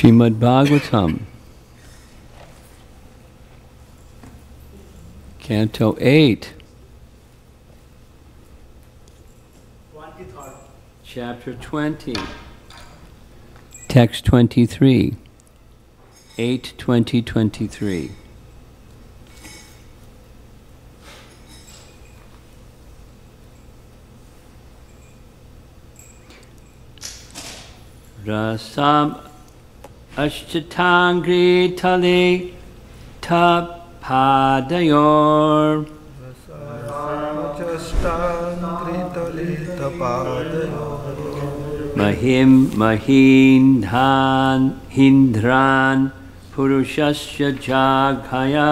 Shrimad Bhagavatam, Canto 8, Chapter 20, Text 23, 8 2023. Rasam Ashtatangri Tale Tapadayor Mahim Mahindhan Hindran Purushasya Jaghaya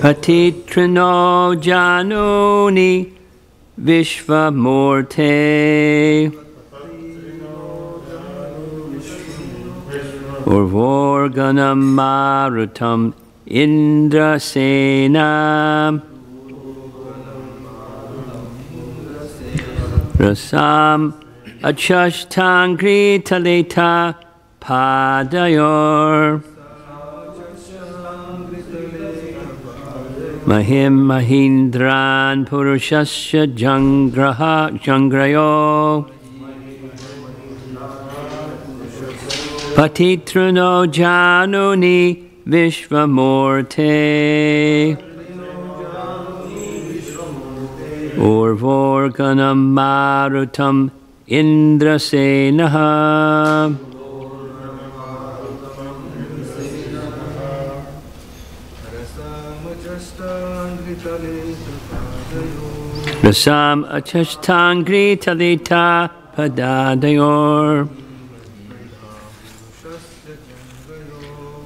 Patitrino Januni Vishvamurte Urvorganam Marutam Indrasena. Rasam Achashtangri Taleta Padayor Mahim Mahindran Purushasya Jangraha Jangrayo. Patitruno Januni Vishvamurte Urvorganam Marutam Indrasenaha Rasam Achashtangri Talita Padadayor.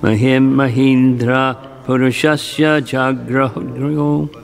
Mahim Mahindra Purushasya Jagraho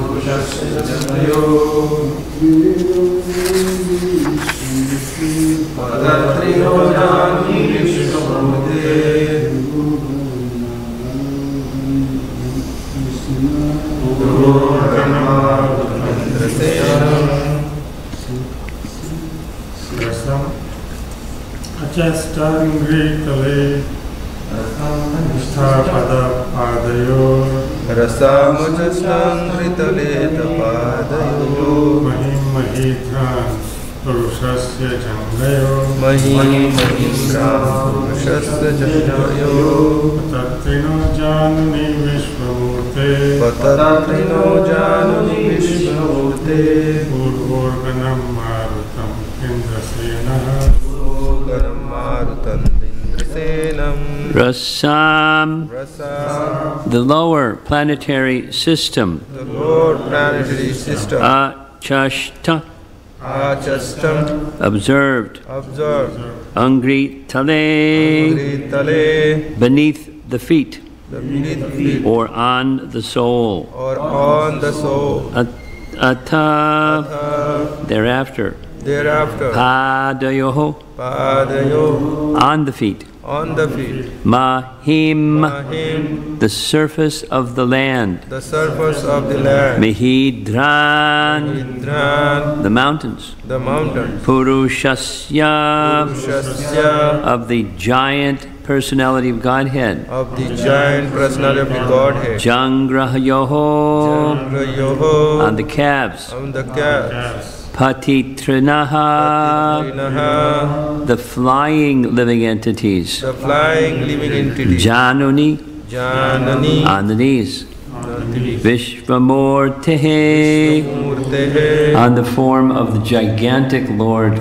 पुरुषस्य जनयो पदत्रियो जानु विश्वमूर्ते अचष्टाङ्घ्रितले निष्ठापदपादयो रसामुजसामृतलेतपादयो महिमहीन्द्रा पुरुषस्य जङ्गयो महिमहीन्द्रा पुरुषस्य जङ्गयो पतत्रिणो जानुनि विश्वमूर्ते पतत्रिणो जानुनि विश्वमूर्ते पूर्वोर्गणं मारुतं इन्द्रसेनः पूर्वोर्गणं Rasam, Rasa, the lower planetary system, the Lord planetary system, Achashta, Achastam, observed, observed, Angri Tale, Tale, beneath the feet. The beneath feet, or on the soul. or on the soul. At- Ata, Uh, thereafter, thereafter, Padayoho, Padayo, on the feet. On the feet, Mahim, Mahim, the surface of the land. the surface of the land, Mihidran, Indran, the mountains. the mountain, Purushasya, Purushasya, of the giant personality of Godhead. of the giant personality of the Godhead. Jangrahayoho Jangrayoho on the calves. on the calf. Patitrinaha, Trinaha, the flying living entities. the flying living entity. Januni Janani on the knees. Vishvamurtehe Murtehe on the form of the gigantic Lord.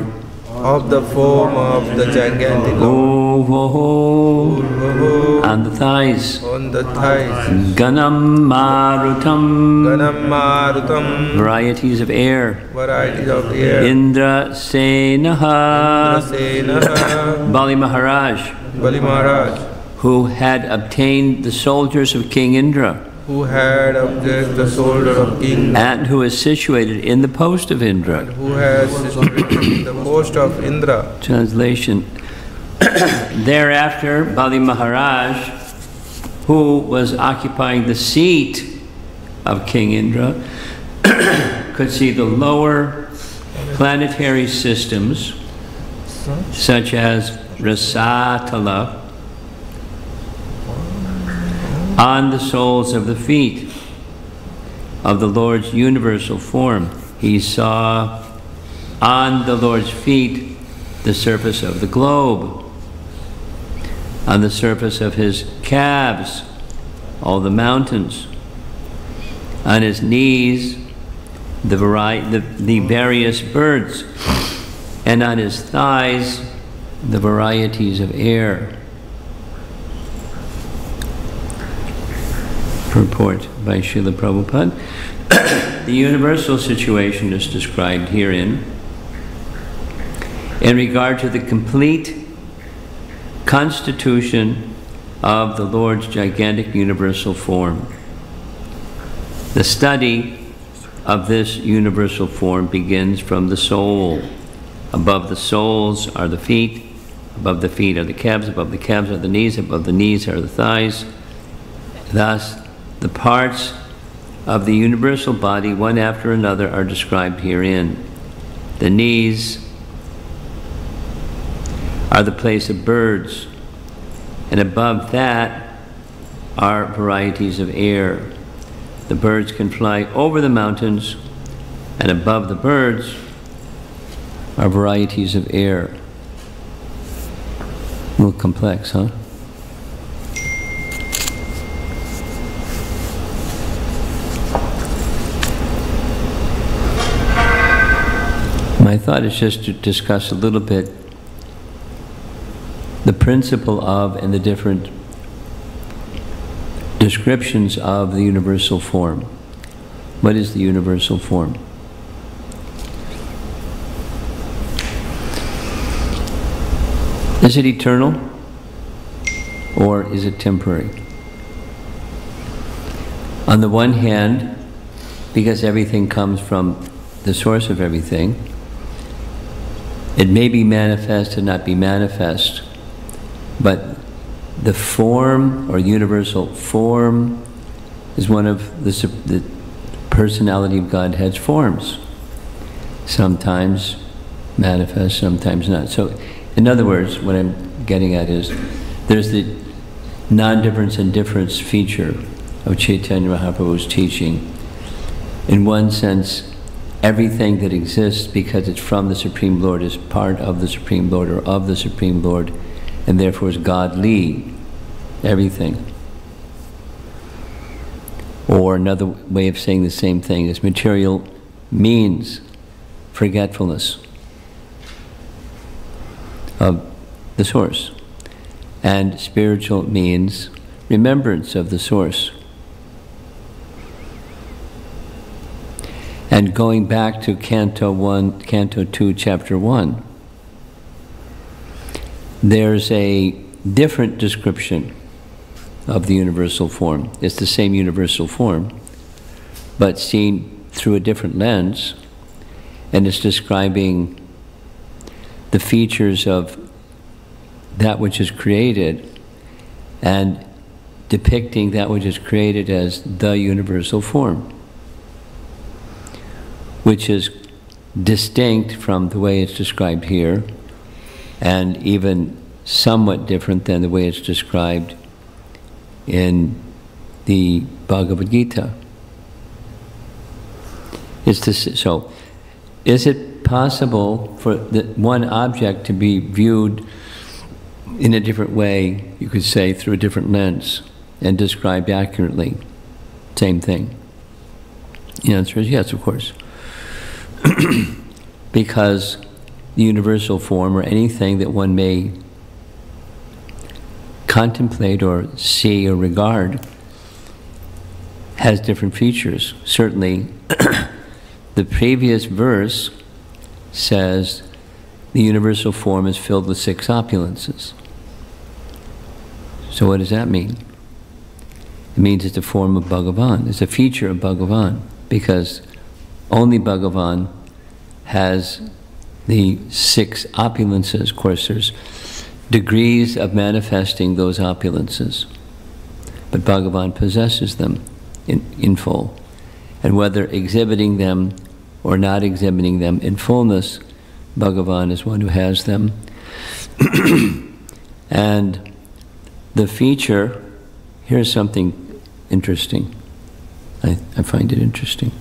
Of the form of the gigantic Lord. Ovoho Urvaho on the thighs. on the thighs. Ganam Marutam, Ganamarutam varieties of air. varieties of air. Indra Senaha, Senaha Bali Maharaj, Bali Maharaj who had obtained the soldiers of King Indra who had the shoulder of king and who is situated in the post of Indra. who has situated the post of Indra. Translation Thereafter, Bali Maharaj, who was occupying the seat of King Indra, could see the lower planetary systems, such as Rasatala, on the soles of the feet of the Lord's universal form. He saw on the Lord's feet the surface of the globe, on the surface of his calves, all the mountains, on his knees, the, vari- the, the various birds, and on his thighs, the varieties of air. Purport by Srila Prabhupada. the universal situation is described herein in regard to the complete constitution of the Lord's gigantic universal form. The study of this universal form begins from the soul. Above the soles are the feet, above the feet are the calves, above the calves are the knees, above the knees are the thighs. Thus, the parts of the universal body, one after another, are described herein. The knees are the place of birds, and above that are varieties of air. The birds can fly over the mountains, and above the birds are varieties of air. A little complex, huh? My thought is just to discuss a little bit the principle of and the different descriptions of the universal form. What is the universal form? Is it eternal or is it temporary? On the one hand, because everything comes from the source of everything, it may be manifest and not be manifest, but the form or universal form is one of the, the personality of Godhead's forms. Sometimes manifest, sometimes not. So, in other words, what I'm getting at is there's the non-difference and difference feature of Chaitanya Mahaprabhu's teaching. In one sense, everything that exists because it's from the Supreme Lord is part of the Supreme Lord or of the Supreme Lord, and therefore is godly. Everything. Or another way of saying the same thing is material means forgetfulness of the source, and spiritual means remembrance of the source. And going back to Canto 1, Canto 2, Chapter 1, there's a different description of the universal form. It's the same universal form, but seen through a different lens, and it's describing the features of that which is created and depicting that which is created as the universal form, which is distinct from the way it's described here and even somewhat different than the way it's described in the Bhagavad Gita. Is this, so, is it possible for the one object to be viewed in a different way, you could say through a different lens, and described accurately? Same thing. The answer is yes, of course. because the universal form or anything that one may contemplate or see or regard has different features. Certainly, the previous verse says the universal form is filled with six opulences. So what does that mean? It means it's a form of Bhagavan. It's a feature of Bhagavan because only Bhagavan has the six opulences. Of course, there's degrees of manifesting those opulences, but Bhagavan possesses them in, in full. And whether exhibiting them or not exhibiting them in fullness, Bhagavan is one who has them. and the feature, here's something interesting. I, I find it interesting.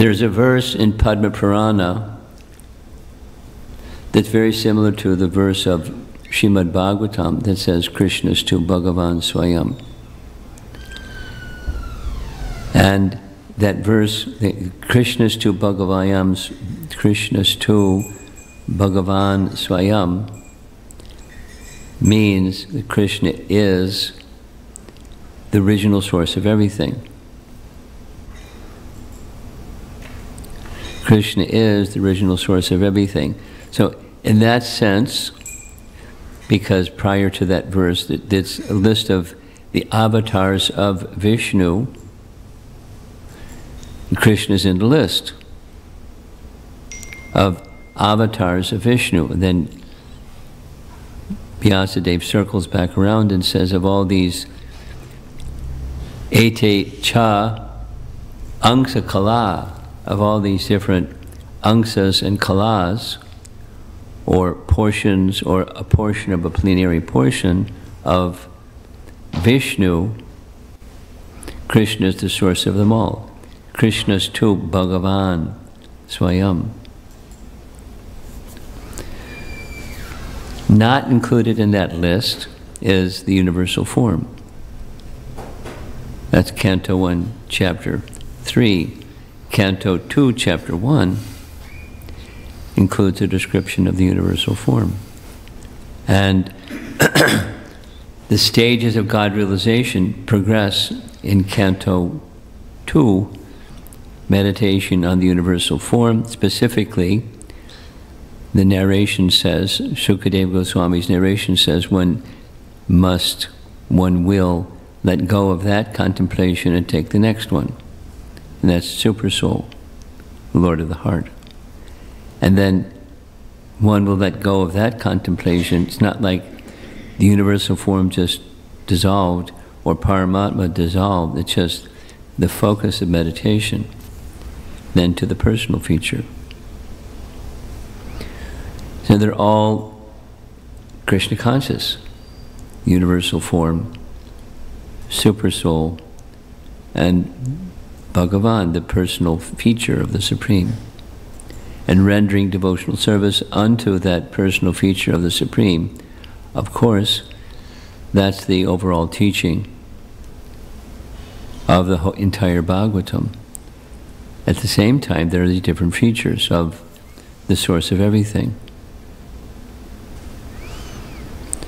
There's a verse in Padma Purana that's very similar to the verse of Shrimad Bhagavatam that says Krishna's tu Bhagavan Swayam. And that verse, Krishna's to Bhagavayam's, Krishna's tu Bhagavan Swayam, means that Krishna is the original source of everything. Krishna is the original source of everything. So, in that sense, because prior to that verse, it's a list of the avatars of Vishnu, Krishna is in the list of avatars of Vishnu. And then Vyasadeva circles back around and says, of all these ete cha angsa kala, of all these different angsas and kalas, or portions, or a portion of a plenary portion of Vishnu, Krishna is the source of them all. Krishna's tu Bhagavan Swayam. Not included in that list is the universal form. That's Canto 1, Chapter 3. Canto 2, Chapter 1 includes a description of the universal form. And the stages of God realization progress in Canto 2, meditation on the universal form, specifically the narration says, Shukadev Goswami's narration says, one must, one will let go of that contemplation and take the next one. And that's Super Soul, Lord of the Heart. And then one will let go of that contemplation. It's not like the universal form just dissolved or Paramatma dissolved. It's just the focus of meditation, then to the personal feature. So they're all Krishna conscious, universal form, super soul, and Bhagavan, the personal feature of the Supreme. And rendering devotional service unto that personal feature of the Supreme, of course, that's the overall teaching of the entire Bhagavatam. At the same time, there are these different features of the source of everything.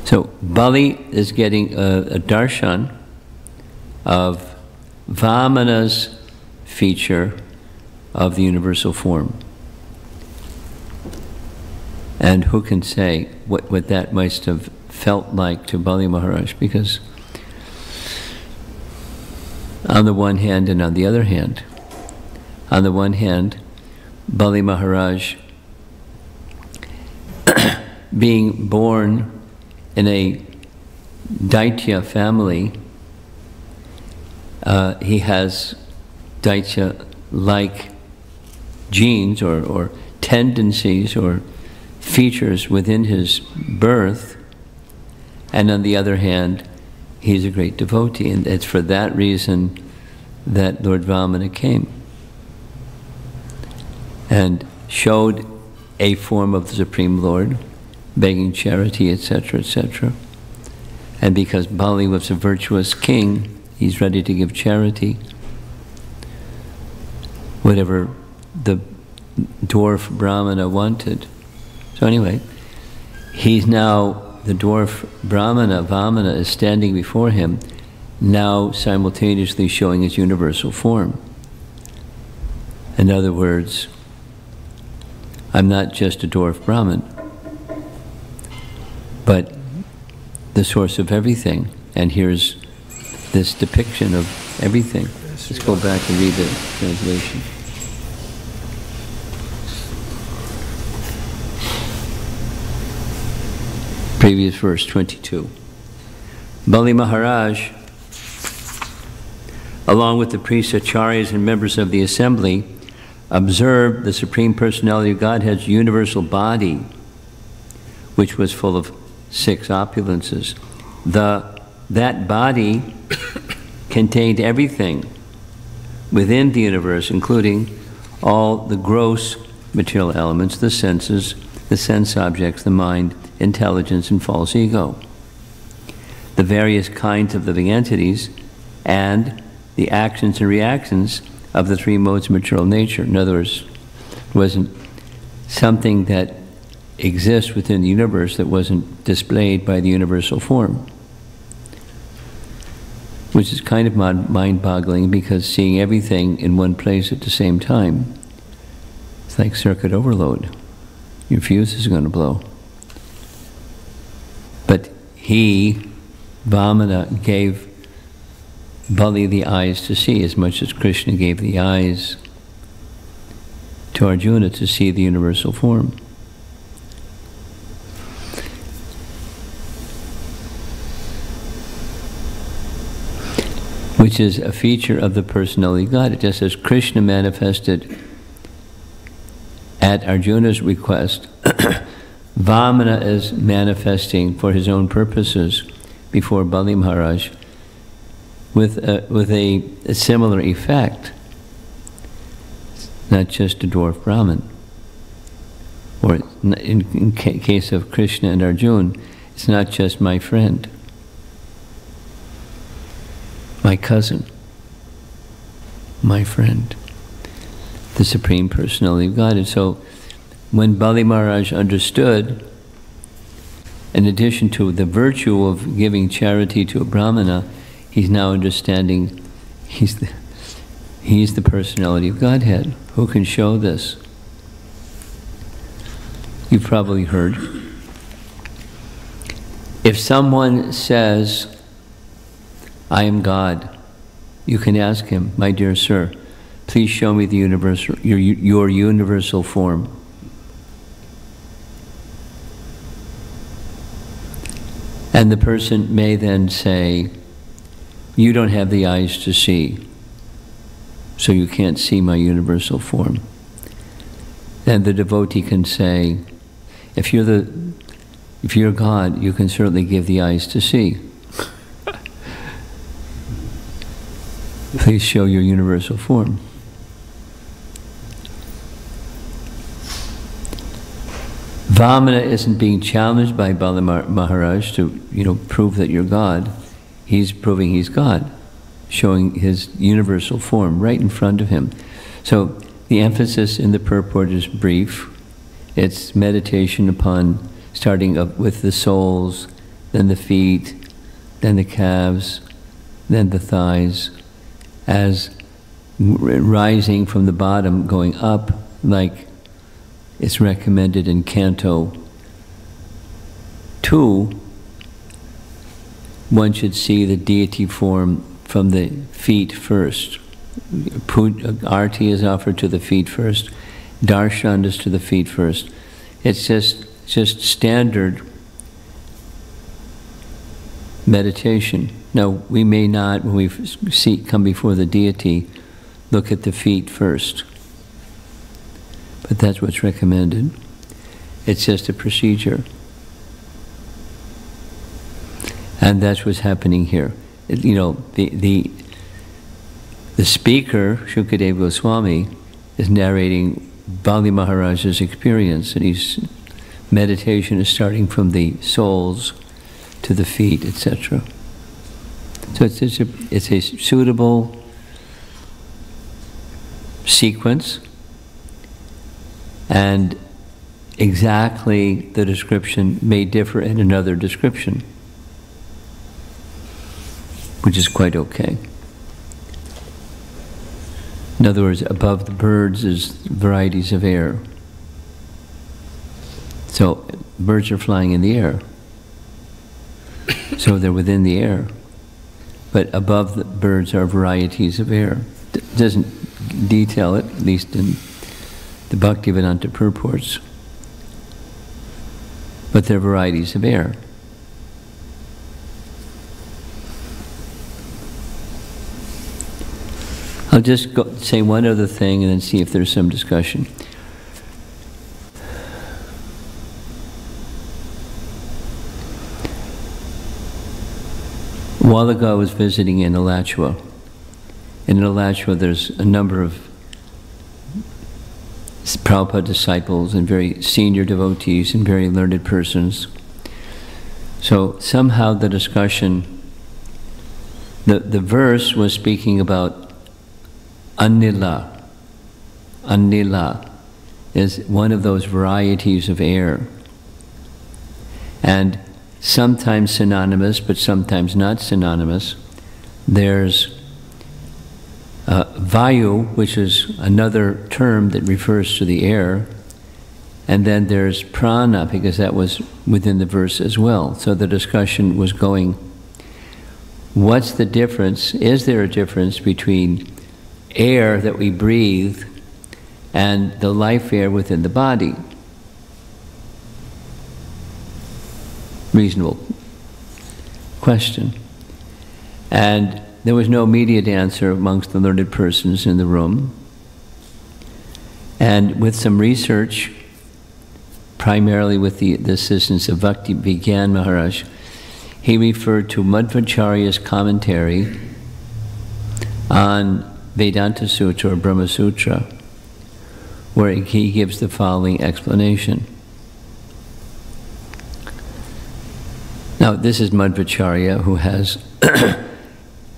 So Bali is getting a, a darshan of Vamana's feature of the universal form. And who can say what, what that must have felt like to Bali Maharaj? Because on the one hand and on the other hand, on the one hand, Bali Maharaj being born in a Daitya family, uh, he has Daitya like genes or, or tendencies or features within his birth, and on the other hand, he's a great devotee, and it's for that reason that Lord Vamana came and showed a form of the Supreme Lord, begging charity, etc., etc. And because Bali was a virtuous king, he's ready to give charity. Whatever the dwarf Brahmana wanted. So anyway, he's now, the dwarf Brahmana, Vamana, is standing before him, now simultaneously showing his universal form. In other words, I'm not just a dwarf Brahmin, but the source of everything. And here's this depiction of everything. Let's go back and read the translation. Previous verse 22. Bali Maharaj, along with the priests, acharyas, and members of the assembly, observed the Supreme Personality of Godhead's universal body, which was full of six opulences. The, that body contained everything within the universe, including all the gross material elements, the senses, the sense objects, the mind, intelligence, and false ego, the various kinds of living entities, and the actions and reactions of the three modes of material nature. In other words, it wasn't something that exists within the universe that wasn't displayed by the universal form. Which is kind of mind boggling because seeing everything in one place at the same time, it's like circuit overload. Your fuse is going to blow. But he, Vamana, gave Bali the eyes to see, as much as Krishna gave the eyes to Arjuna to see the universal form. Which is a feature of the personality God. It just as Krishna manifested at Arjuna's request, Vamana is manifesting for his own purposes before Bali Maharaj with a, with a, a similar effect, not just a dwarf Brahmin. Or in, in case of Krishna and Arjuna, it's not just my friend, my cousin, my friend, the Supreme Personality of God. And so when Bali Maharaj understood, in addition to the virtue of giving charity to a Brahmana, he's now understanding he's the, he's the personality of Godhead. Who can show this? You've probably heard. If someone says, I am God, you can ask him, my dear sir, please show me the universal, your, your universal form. And the person may then say, you don't have the eyes to see, so you can't see my universal form. And the devotee can say, if you're the if you're God, you can certainly give the eyes to see. Please show your universal form. Vamana isn't being challenged by Bali Maharaj to, you know, prove that you're God he's proving he's God, showing his universal form right in front of him. So the emphasis in the purport is brief. It's meditation upon starting up with the soles, then the feet, then the calves, then the thighs, as rising from the bottom, going up like it's recommended in Canto 2, one should see the deity form from the feet first. Arti is offered to the feet first. Darshan is to the feet first. It's just, just standard meditation. Now, we may not, when we see, come before the deity, look at the feet first. but that's what's recommended. It's just a procedure. And that's what's happening here. It- you know, the, the, the speaker, Shukadeva Goswami, is narrating Bali Maharaja's experience, and he's meditation is starting from the soles to the feet, etc. So it's, it's, a, it's a suitable sequence, and exactly the description may differ in another description, which is quite okay. In other words, above the birds is varieties of air. So birds are flying in the air. So they're within the air. But above the birds are varieties of air. D- doesn't detail it, at least in the Bhaktivedanta purports. But they're varieties of air. I'll just go, say one other thing and then see if there's some discussion. While ago, I was visiting in Alachua. In Alachua, there's a number of Prabhupada disciples and very senior devotees and very learned persons. So somehow the discussion, the, the verse was speaking about Anila. Anila is one of those varieties of air. And sometimes synonymous, but sometimes not synonymous. There's uh, Vayu, which is another term that refers to the air. And then there's prana, because that was within the verse as well. So the discussion was going what's the difference? Is there a difference between air that we breathe and the life air within the body? Reasonable question. And there was no immediate answer amongst the learned persons in the room. And with some research, primarily with the, the assistance of Bhakti Vigyan Maharaj, he referred to Madhvacharya's commentary on Vedanta Sutra or Brahma Sutra, where he gives the following explanation. Now, this is Madhvacharya, who has,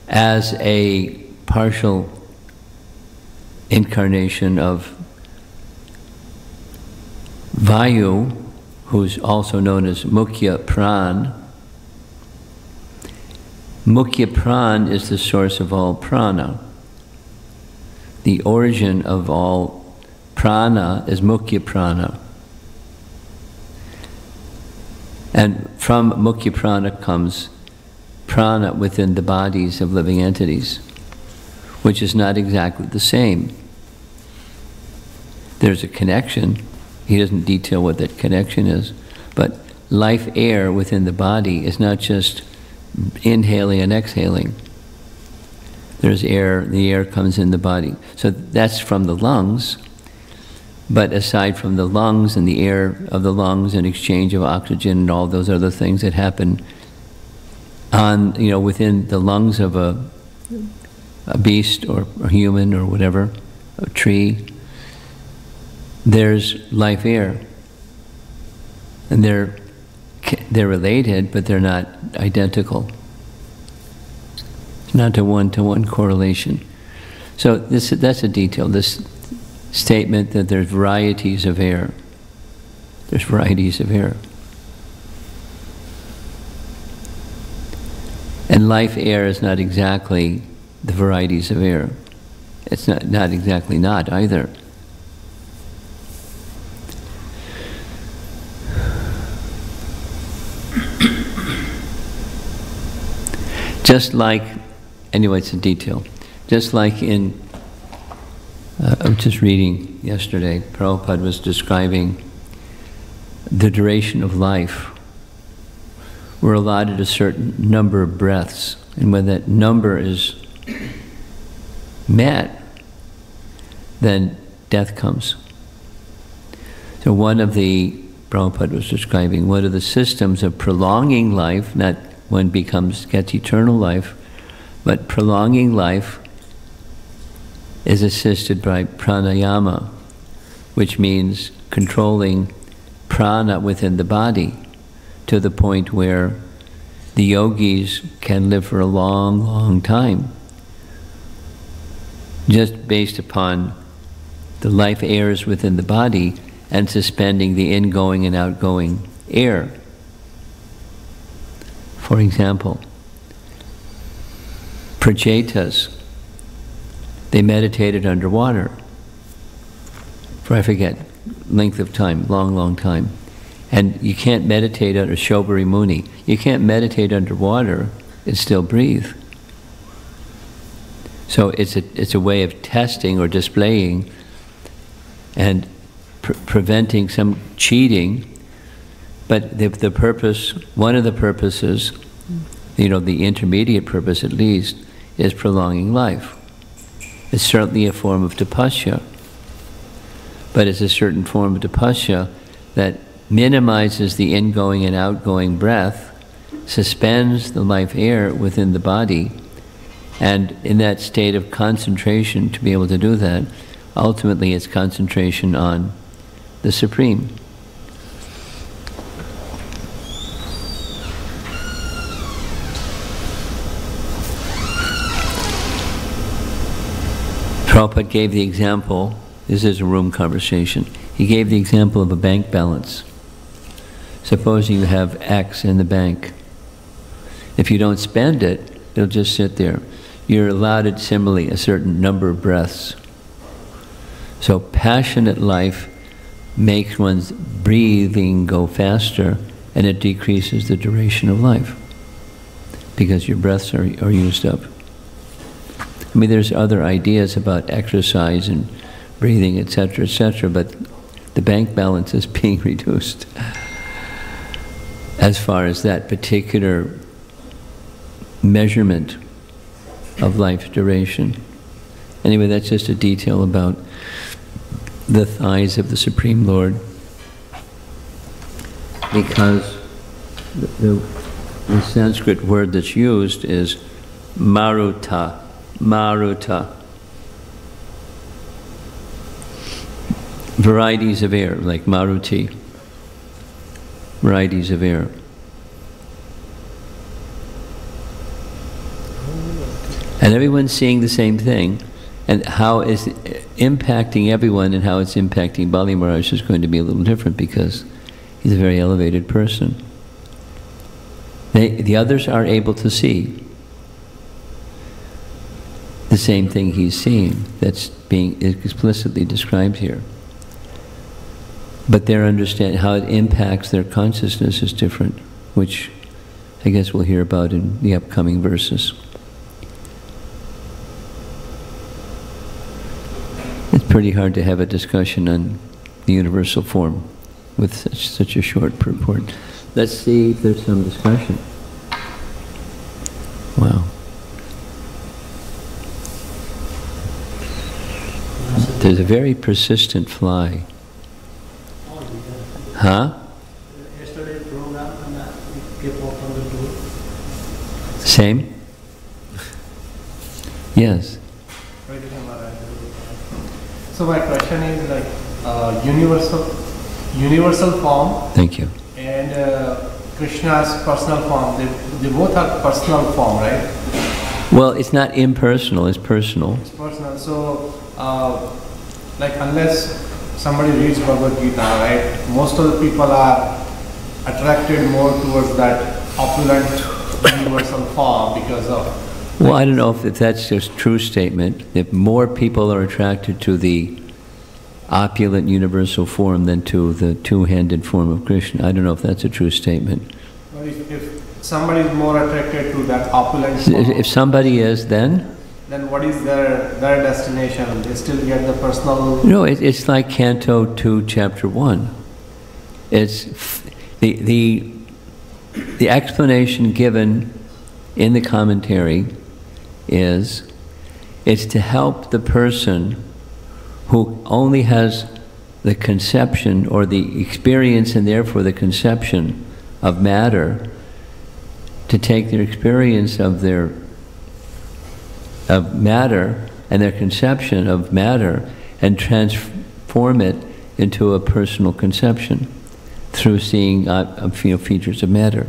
as a partial incarnation of Vayu, who's also known as Mukhya Pran. Mukhya Pran is the source of all prana. The origin of all prana is Mukhya Prana. And from Mukhya Prana comes prana within the bodies of living entities, which is not exactly the same. There's a connection. He doesn't detail what that connection is, but life air within the body is not just inhaling and exhaling. There's air, the air comes in the body. So that's from the lungs, but aside from the lungs and the air of the lungs and exchange of oxygen and all those other things that happen on, you know, within the lungs of a, a beast or a human or whatever, a tree, there's life air. And they're, they're related, but they're not identical. It's not a one-to-one correlation. So this, that's a detail. This statement that there's varieties of air. There's varieties of air. And life air is not exactly the varieties of air. It's not, not exactly not either. Just like, anyway, it's a detail. Just like in, uh, I was just reading yesterday, Prabhupada was describing the duration of life. We're allotted a certain number of breaths, and when that number is met, then death comes. So one of the, Prabhupada was describing, one of the systems of prolonging life, not one becomes, gets eternal life, but prolonging life is assisted by pranayama, which means controlling prana within the body to the point where the yogis can live for a long, long time. Just based upon the life airs within the body and suspending the ingoing and outgoing air. For example, Prachetas, they meditated underwater for I forget, length of time, long, long time. And you can't meditate under Saubhari Muni. You can't meditate underwater and still breathe. So it's a, it's a way of testing or displaying and pre preventing some cheating. But the, the purpose, one of the purposes, you know, the intermediate purpose at least, is prolonging life. It's certainly a form of tapasya, but it's a certain form of tapasya that minimizes the ingoing and outgoing breath, suspends the life air within the body, and in that state of concentration, to be able to do that, ultimately it's concentration on the Supreme. Prabhupada gave the example, this is a room conversation, he gave the example of a bank balance. Supposing you have X in the bank. If you don't spend it, it'll just sit there. You're allotted similarly a certain number of breaths. So passionate life makes one's breathing go faster and it decreases the duration of life because your breaths are, are used up. I mean, there's other ideas about exercise and breathing, etc., etc., but the bank balance is being reduced as far as that particular measurement of life duration. Anyway, that's just a detail about the thighs of the Supreme Lord. Because the, the, the Sanskrit word that's used is maruta, maruta. Varieties of air, like maruti, varieties of air. And everyone's seeing the same thing. And how is impacting everyone and how it's impacting Bali Maharaj is going to be a little different because he's a very elevated person. They, the others are able to see the same thing he's seeing that's being explicitly described here. But their understanding, how it impacts their consciousness is different, which I guess we'll hear about in the upcoming verses. It's pretty hard to have a discussion on the universal form with such, such a short purport. Let's see if there's some discussion. Wow. There's a very persistent fly. Huh? Yesterday program and uh, we kept open the door. Same? Yes. So my question is like uh, universal, universal form Thank you. and uh, Krishna's personal form. They, they both are personal form, right? Well, it's not impersonal, it's personal. It's personal. So uh, like unless somebody reads Bhagavad Gita, right? Most of the people are attracted more towards that opulent universal form because of Well, I don't know if, if that's just a true statement. If more people are attracted to the opulent universal form than to the two-handed form of Krishna, I don't know if that's a true statement. But if, if somebody is more attracted to that opulent If, if somebody is, then? What is their their destination? They still get the personal. No, it, it's like Canto 2, Chapter 1. It's the, the, the explanation given in the commentary is it's to help the person who only has the conception or the experience and therefore the conception of matter to take their experience of their of matter and their conception of matter and transform it into a personal conception through seeing uh, you know, features of matter.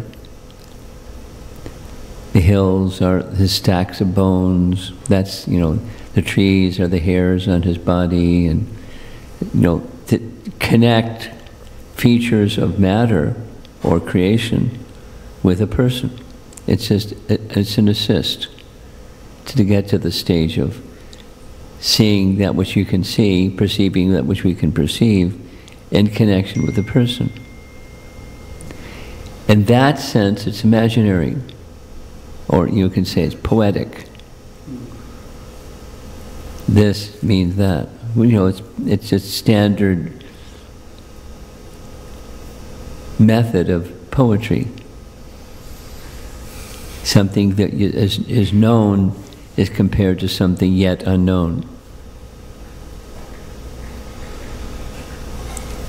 The hills are his stacks of bones. That's, you know, the trees are the hairs on his body. And, you know, to connect features of matter or creation with a person. It's just, it, it's an assist to get to the stage of seeing that which you can see, perceiving that which we can perceive, in connection with the person. In that sense, it's imaginary, or you can say it's poetic. This means that. You know, it's, it's a standard method of poetry. Something that is, is known is compared to something yet unknown.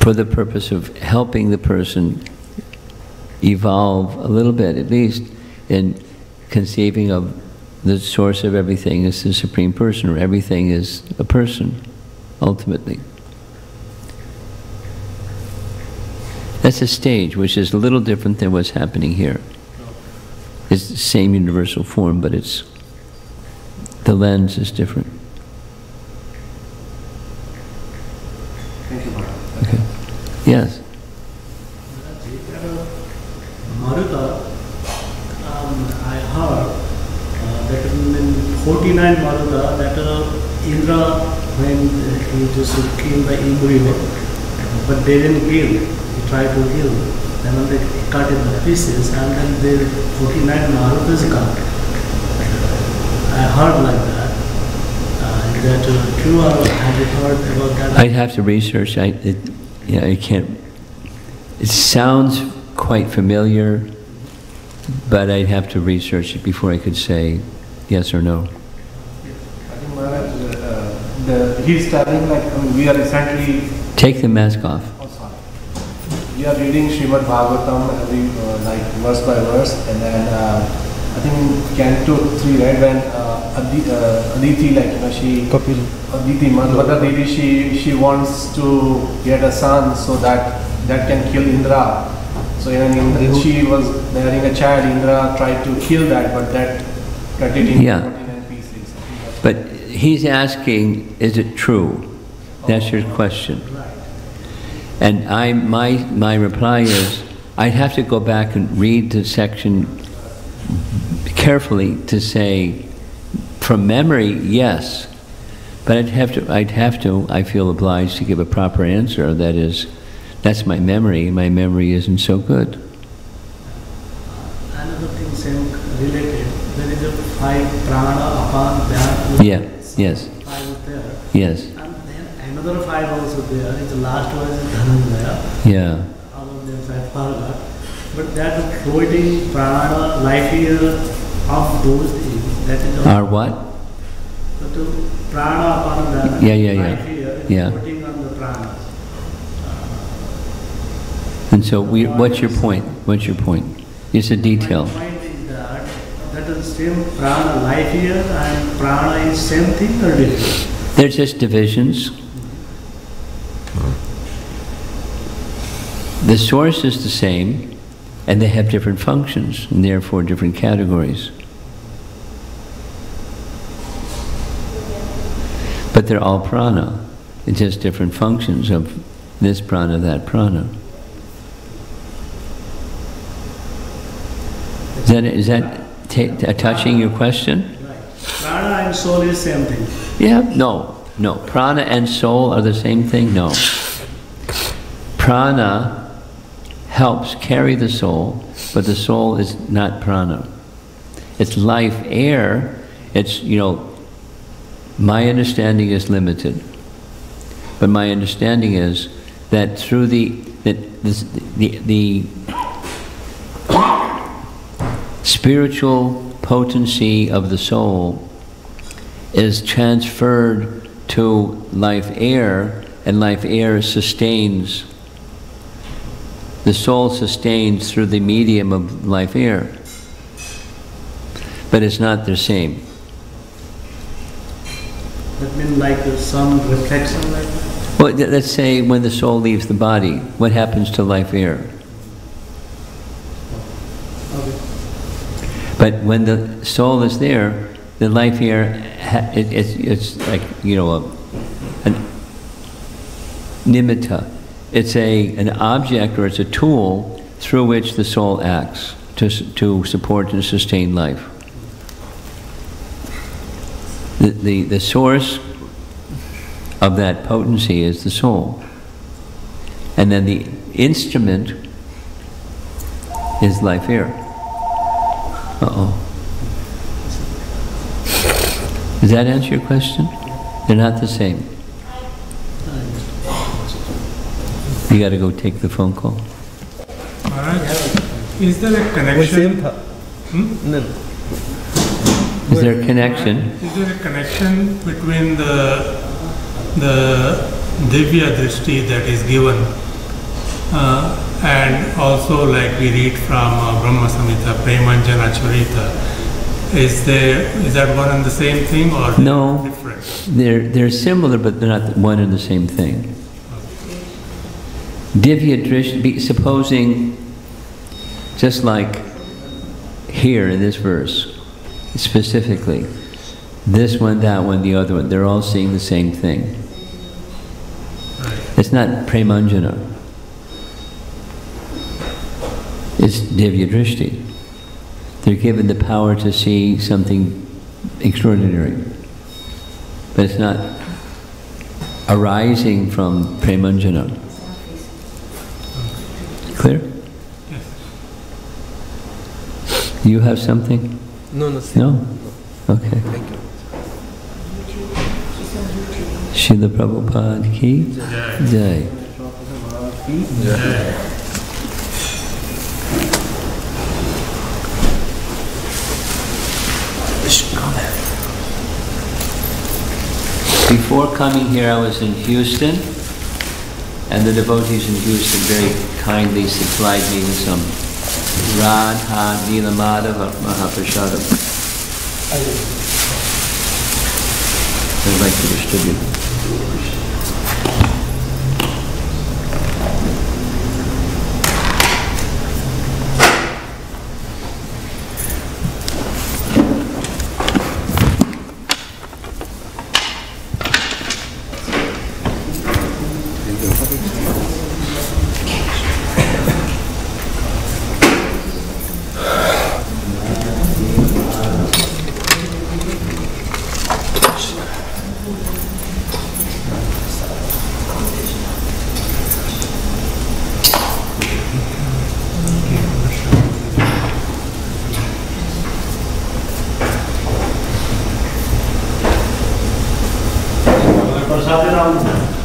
For the purpose of helping the person evolve a little bit, at least, in conceiving of the source of everything as the Supreme Person, or everything is a person, ultimately. That's a stage which is a little different than what's happening here. It's the same universal form, but it's the lens is different. Thank you, Bharat. Okay. Yes. Maruta, um, I heard uh, that in 49 Maruta, that uh, Indra, when he just killed the embryo, but they didn't kill, he tried to kill. Then they cut in the pieces, and then the 49 Marutas got. I heard like that. Uh, is that uh, true, or have you heard about that? I'd have to research. I, it, yeah, I can't. It sounds quite familiar, but I'd have to research it before I could say yes or no. I think Maharaj, uh, the, he's telling like, I mean, we are recently, Take the mask off. oh sorry, we are reading Srimad Bhagavatam every, uh, like verse by verse, and then uh, I think Canto 3, right, when uh, Adi, uh, Aditi, like, you know, she, Kapil. Aditi, Mother Devi, she, she wants to get a son so that that can kill Indra. So, you know, Indra, she was bearing a child, Indra tried to kill that, but that cut it into Yeah. 49 pieces. I think that's- But he's asking, is it true? That's your question. And I, my, my reply is, I'd have to go back and read the section carefully to say, from memory, yes. But I'd have to, I'd have to, I feel obliged to give a proper answer, that is, that's my memory, my memory isn't so good. Another thing, same related, there is a five prana, apan, dhyan. Yeah, yes. Five there. Yes, And then another five also there, it's the last one is Dhananjaya, yeah. all of them forgot. But that floating prana, life here of those things, that is. Are what? But the prana, apana, dhana. Yeah, yeah, yeah. Life here is Yeah. floating on the pranas. And so we, what's your point? What's your point? It's a detail. My point is that, that is same prana, life here and prana is same thing or different? They're just divisions. Hmm. The source is the same, and they have different functions, and therefore different categories. But they're all prana. It's just different functions of this prana, that prana. Is that, is that touching your question? Right. Prana and soul is same thing. Yeah, no, no. Prana and soul are the same thing? No. Prana helps carry the soul, but the soul is not prana. It's life, air. It's, you know, my understanding is limited. But my understanding is that through the, that this, the, the spiritual potency of the soul is transferred to life air and life air sustains, the soul sustains through the medium of life air. But it's not the same. That means like some reflection like that? Well, let's say when the soul leaves the body, what happens to life air? Okay. But when the soul is there, the life air, ha- it, it's, it's like, you know, a, an nimitta. It's a, an object or it's a tool through which the soul acts to, to support and sustain life. The, the, the source of that potency is the soul. And then the instrument is life air. Uh-oh. Does that answer your question? They're not the same. You got to go take the phone call. Is there a connection? Hmm? No. Is there a connection? Is there a connection between the the divya drishti that is given uh, and also like we read from uh, Brahma Samhita, Premanjana Chhurita? Is there is that one and the same thing or no? Different? They're they're similar, but they're not one and the same thing. Divya Drishti, be- supposing, just like here in this verse, specifically, this one, that one, the other one, they're all seeing the same thing. It's not premanjana. It's divya drishti. They're given the power to see something extraordinary. But it's not arising from premanjana. Clear? Yes. You have something? No, no. No? Okay. Thank you. Srila Prabhupada ki jai. jai. jai. Before coming here, I was in Houston and the devotees in Houston very kindly supplied me with some Radha Nilamadhava Mahaprasadam. I'd like to distribute. bazate la un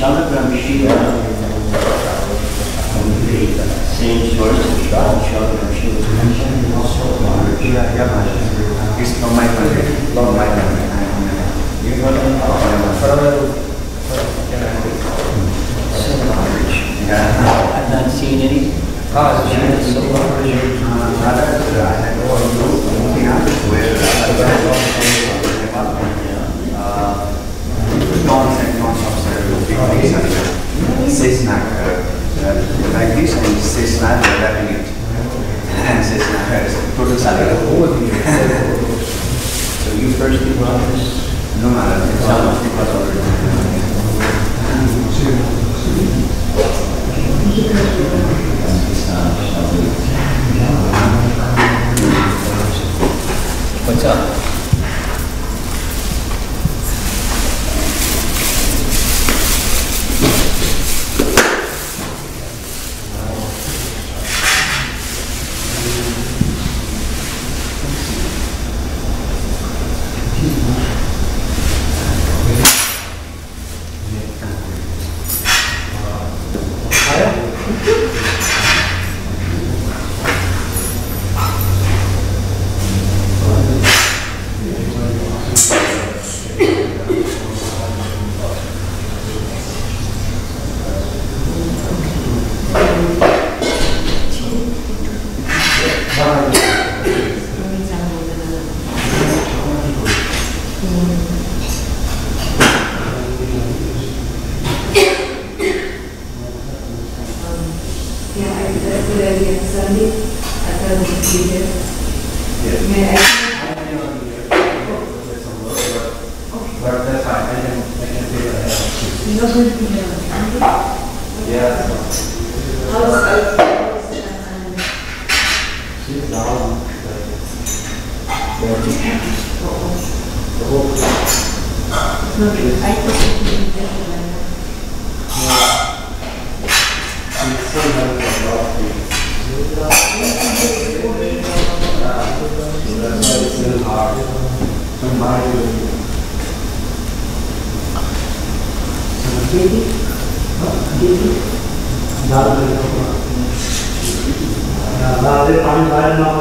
Mamy prawie siłę the. You I've not seen any like this and says now we're wrapping it. and says now it's total salary. so you first do not this? No, matter. it's. What's up? Dharma